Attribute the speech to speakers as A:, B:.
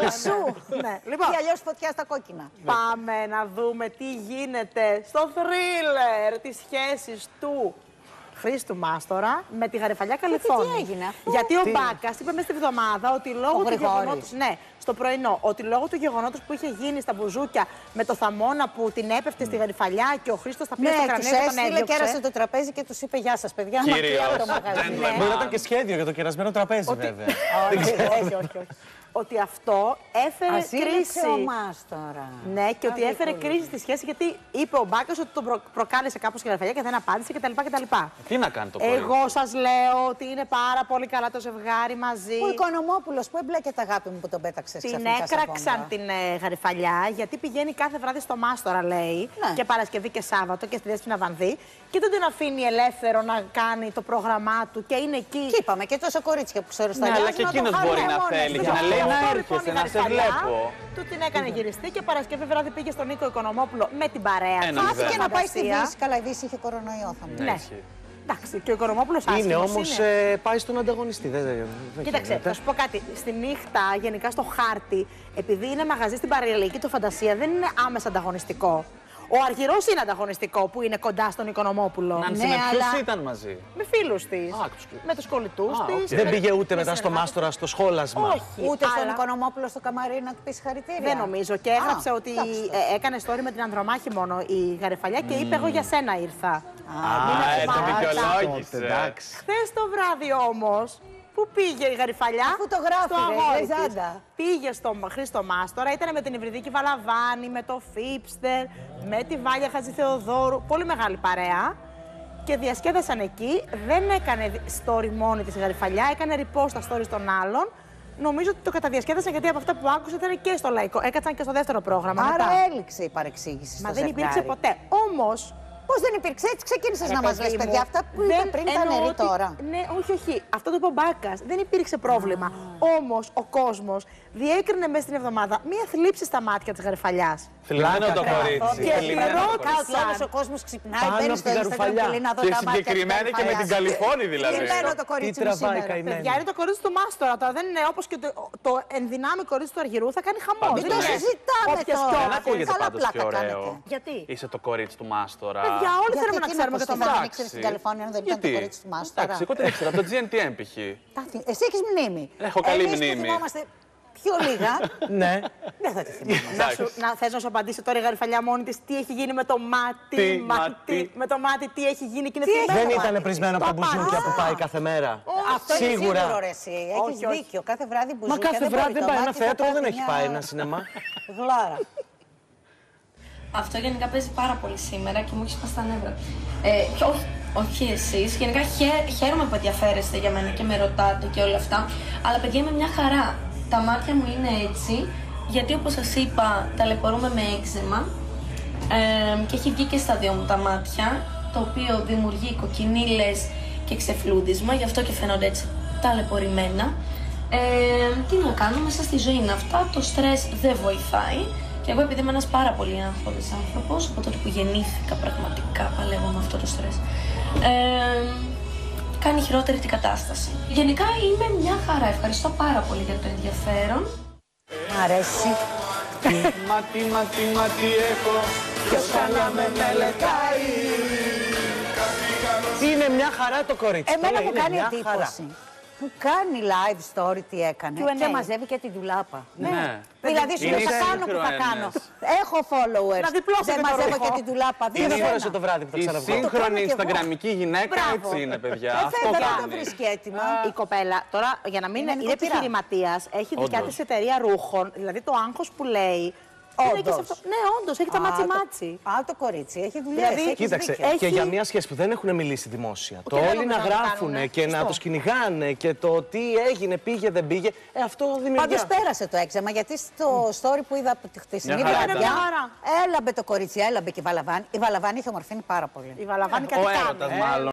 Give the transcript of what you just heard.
A: Σαν σου.
B: Ναι, λοιπόν.
A: Ή αλλιώς φωτιά στα κόκκινα.
B: Πάμε να δούμε τι γίνεται στο θρίλερ της σχέσης του Χρήστου Μάστορα με τη Γαριφαλιά Καλυφώνη.
A: τι έγινε, αφού-
B: Γιατί ο Μπάκας είπε μέσα στη βδομάδα ότι λόγω του
A: Γρηγόρης.
B: γεγονότο. Ναι, στο πρωινό. Ότι λόγω του γεγονότος που είχε γίνει στα μπουζούκια με το θαμώνα που την έπεφτε στη Γαριφαλιά και ο Χρήστος τα πήρε
A: Ναι,
B: στο
A: τους
B: κρανίο και τον
A: έστειλε,
B: έδιωξε.
A: κέρασε το τραπέζι και τους είπε Γεια σας, παιδιά.
C: Κυρίως,
A: Μακριά από το μαγαζί.
C: δεν
A: Ναι.
C: λέμε.
D: Μπορεί να ήταν και σχέδιο για το κερασμένο τραπέζι, βέβαια.
B: όχι, όχι, όχι, όχι. Ότι αυτό έφερε
A: Ας είναι
B: κρίση.
A: ο Μάστορα.
B: Ναι, και ότι
A: Άδικο
B: έφερε
A: λίγο.
B: κρίση στη σχέση γιατί είπε ο Μπάκα ότι τον προ... προκάλεσε κάπως η Γαριφαλιά και δεν απάντησε κτλ. κτλ.
C: Τι να κάνει το κορίτσι.
B: Εγώ σας λέω ότι είναι πάρα πολύ καλά το ζευγάρι μαζί.
A: Ο Οικονομόπουλος που έμπλεκε αγάπη μου που τον πέταξες
B: Την
A: ξαφνικά στα
B: έκραξαν
A: βόμβα.
B: την ε, γαριφαλιά γιατί πηγαίνει κάθε βράδυ στο Μάστορα, λέει.
A: Ναι.
B: Και Παρασκευή και Σάββατο και στη Δέσποινα Βανδύ. Και δεν τον αφήνει ελεύθερο να κάνει το πρόγραμμά του και είναι εκεί.
A: Και είπαμε και τόσα κορίτσια που ξέρω στα
C: Ναι, αλλά
A: Γιάννη
C: και
A: να το
C: εκείνος
A: χάνουν
C: μπορεί να
A: μόνες
C: θέλει
A: τους.
C: και να λέει
B: Αυτό,
C: να
B: λοιπόν,
C: έρχεσαι,
B: η
C: να σε
B: Γαριφαλιά
C: βλέπω.
B: Του την έκανε γυριστή και Παρασκευή βράδυ πήγε στον Νίκο Οικονομόπουλο με την παρέα
C: Ένα
B: του.
A: Άσε
C: μηδέν.
A: και να πάει στη
B: Φαντασία.
A: Δύση. Καλά, η Δύση είχε κορονοϊό, θα μου
B: Ναι.
C: Έχει.
B: Εντάξει, και ο Οικονομόπουλος
D: Είναι όμως, πάει στον ανταγωνιστή. Δεν, δεν, δεν
B: Κοίταξε,
D: γίνεται.
B: θα σου πω κάτι. Στη νύχτα, γενικά στο χάρτη, επειδή είναι μαγαζί στην Παραλιακή του Φαντασία, δεν είναι άμεσα ανταγωνιστικό. Ο Αργυρός είναι ανταγωνιστικό που είναι κοντά στον Οικονομόπουλο.
C: Νάνση,
A: Ναι,
C: με ποιους
A: αλλά-
C: ήταν μαζί.
B: Με φίλους της.
C: Α, τους φίλους.
B: Με τους κολλητούς
C: Α,
B: της.
C: οκ.
D: Δεν πήγε ούτε μετά στο μάστορα στο σχόλασμα.
B: Όχι.
A: Ούτε στον
B: αλλά
A: Οικονομόπουλο στο καμαρί να του πει συγχαρητήρια.
B: Δεν νομίζω. Και έγραψε
A: Α,
B: ότι
A: εντάξει.
B: ε, έκανε story με την Ανδρομάχη μόνο η Γαρυφαλλιά και είπε: Εγώ για σένα ήρθα.
C: Α, έτσι δικαιολόγησε.
D: Εντάξει.
B: Χθες το βράδυ όμως, πού πήγε η Γαριφαλιά;
A: Αφού το γράφει,
B: στο
A: ρε,
B: αγόρι
A: λες
B: της.
A: άντα.
B: Πήγε στο Χρήστο Μάστορα, ήταν με την Υβριδίκη Βαλαβάνη, με το Φίπστερ, με τη Βάλια Χατζηθεοδόρου. Πολύ μεγάλη παρέα. Και διασκέδασαν εκεί. Δεν έκανε story μόνη της η Γαριφαλιά, έκανε repost στα stories των άλλων. Νομίζω ότι το καταδιασκέδασαν γιατί από αυτά που άκουσα ήταν και στο λαϊκό. Έκατσαν και στο δεύτερο πρόγραμμα.
A: Άρα
B: μετά.
A: έληξε η παρεξήγηση.
B: Μα
A: στο
B: δεν υπήρξε
A: ζευγάρι.
B: ποτέ. Όμως,
A: Πώς δεν υπήρξε, έτσι ξεκίνησες
B: Ρε
A: να μας
B: παιδί
A: λες,
B: μου,
A: παιδιά, αυτά που είπε
B: δεν
A: πριν τα
B: εννοώ
A: νερή
B: ότι-
A: τώρα.
B: Ναι, όχι, όχι. Αυτό το είπε ο Μπάκας. Δεν υπήρξε πρόβλημα. Όμως ο κόσμος διέκρινε μέσα στην εβδομάδα μία θλίψη στα μάτια της γαριφαλιά.
C: Θλιμμένο το κορίτσι.
B: Και
C: θλιμμένο το
B: ρώτησα-
C: κορίτσι.
A: Όλος ο κόσμος ξυπνάει,
D: Πάνω
A: μπαίνει
D: από
A: στο
D: τη
A: Instagram
D: γαρουφαλιά.
A: και λέει να δω
C: Και
A: τα μάτια.
C: συγκεκριμένα
A: της
C: και με την
A: Γαριφαλιάς.
C: Καλυφώνη δηλαδή.
A: Θλιμμένο το
D: Τι
A: κορίτσι μου
D: τραβάει,
A: σήμερα.
D: καημένη.
B: Παιδιά είναι το κορίτσι του Μάστορα. Τώρα δεν είναι όπως και το, το ενδυνάμει κορίτσι του Αργυρού. Θα κάνει χαμός.
C: Πάντως
B: Δεν
A: το
C: ναι.
B: είναι
A: συζητάμε
B: όποιες
A: τώρα.
B: πιο-
C: Δεν ακούγεται
A: Καλά
C: πάντως
A: πλάκα
C: πιο ωραίο.
A: κάνετε.
B: Γιατί;
C: Είσαι το κορίτσι του Μάστορα.
B: Παιδιά, όλοι
A: Γιατί
B: θέλουμε να
A: εκείνο
B: ξέρουμε
A: που
B: και το
A: στη Μάνη
B: Μάστορα.
A: ήξερε στην Καλιφόρνια αν δεν ήταν το
C: Γιατί;
A: κορίτσι του Μάστορα.
C: Εντάξει, εγώ την ήξερα από το GNTM π.χ.
A: Τα θυ- Εσύ έχεις μνήμη.
C: Έχω καλή
A: Εμείς που
C: μνήμη.
A: θυμόμαστε πιο λίγα,
D: Ναι.
A: δεν θα τη θυμάμαι.
B: Να, σου, να θες να σου απαντήσει τώρα η γαριφαλιά μόνη της τι έχει γίνει με το μάτι.
C: Τι,
B: μάτι,
C: μάτι.
B: με το μάτι, τι έχει γίνει και είναι
A: Τι
B: θλιμμένο.
D: Δεν
A: το
D: ήταν
A: μάτι.
D: πρισμένο από τα
B: Το
D: μπουζούκια που
B: απαντά.
D: πάει κάθε μέρα.
A: Αυτό είναι
D: Σίγουρα.
A: σίγουρο ρε εσύ. Έχεις
B: Όχι, όχι.
A: δίκιο. Κάθε βράδυ
D: Μα
A: μπουζούκια
D: κάθε
A: δεν
D: βράδυ
A: μπορεί
D: δεν
A: το
D: πάει ένα
A: μάτι, θα
D: θέατρο, δεν
A: πάθει
D: έχει
A: μια
D: πάει ένα σινεμά.
A: Γλάρα.
E: Αυτό γενικά παίζει πάρα πολύ σήμερα και μου έχεις σπάσει τα νεύρα. Ε, και όχι, όχι εσείς. Γενικά χαίρομαι, χαίρομαι που ενδιαφέρεστε για μένα και με ρωτάτε και όλα αυτά. Αλλά παιδιά είμαι μια χαρά. Τα μάτια μου είναι έτσι, γιατί όπως σας είπα ταλαιπωρούμε με έξιμα ε, και έχει βγει και στα δύο μου τα μάτια, το οποίο δημιουργεί κοκκινίλες και ξεφλούδισμα, γι' αυτό και φαίνονται έτσι ταλαιπωρημένα. Ε, τι να κάνω, μέσα στη ζωή είναι αυτά, το στρες δεν βοηθάει και εγώ επειδή είμαι ένας πάρα πολύ άγχοδος άνθρωπος, από τότε που γεννήθηκα πραγματικά παλεύω με αυτό το στρες, ε, κάνει χειρότερη την κατάσταση. Γενικά είμαι μια χαρά, ευχαριστώ πάρα πολύ για το ενδιαφέρον.
A: Μ' αρέσει.
C: Μα τι, μα τι, μα τι έχω.
A: Ποιος καλά με μελετάει.
D: Είναι μια χαρά το κορίτσι.
A: Εμένα
D: Τώρα
A: μου
D: είναι
A: κάνει
D: μια
A: εντύπωση. Που κάνει live story τι έκανε.
B: Q&A.
A: Και μαζεύει και τη δουλάπα.
C: Ναι.
A: Δηλαδή σου
C: Είναι
A: λέει, θα κάνω που θα
C: σύγχρονες.
A: κάνω. Έχω followers.
B: Να διπλώσετε
A: Δεν
B: το
A: μαζεύω
B: ρούχο.
A: και τη δουλάπα.
D: Τι δεν
A: Δύο
D: φόρεσε
A: ένα.
D: το βράδυ που θα
C: Η
D: ξαναβγεί.
A: κάνω
C: σύγχρονη
A: κι εγώ.
C: Instagramική γυναίκα
A: Μπράβο.
C: έτσι είναι, παιδιά.
A: Ε,
C: Αυτό
A: βέβαια, δεν το
C: κάνει.
A: βρίσκει έτοιμα.
B: Η κοπέλα, τώρα για να μην
A: Είναι
B: είναι,
A: νοικοκυρά.
B: επιχειρηματίας, έχει δικιά
C: Όντως.
B: της εταιρεία ρούχων. Δηλαδή το άγχος που λέει. Είναι και σε
A: Όντως.
B: αυτό. Ναι, όντως, έχει τα
A: Α,
B: μάτσι
A: το-
B: μάτσι.
A: Α, το κορίτσι. Έχει δουλειές.
B: Δηλαδή,
D: Κοίταξε,
B: Έχει-
D: και για μια σχέση που δεν έχουν μιλήσει δημόσια. Το
B: δεν
D: όλοι
B: νομίζω
D: να
B: να το
D: γράφουν
B: κάνουνε.
D: και να
B: Σωστό.
D: τους κυνηγάνε και το τι έγινε, πήγε, δεν πήγε. Ε, αυτό
A: Πάντως
D: δημιουργεί.
A: πέρασε το έξαμα γιατί στο story που είδα από τη χτεσινή
C: Μια χαρά
A: βραδιά
B: ήταν. Μια χαρά.
A: έλαμπε το κορίτσι, έλαμπε και η Βαλαβάνη. Η Βαλαβάνη είχε ομορφύνει πάρα πολύ.
B: Η Βαλαβάνη
C: Ο
B: κάτι κάνει.
C: έρωτας μάλλον.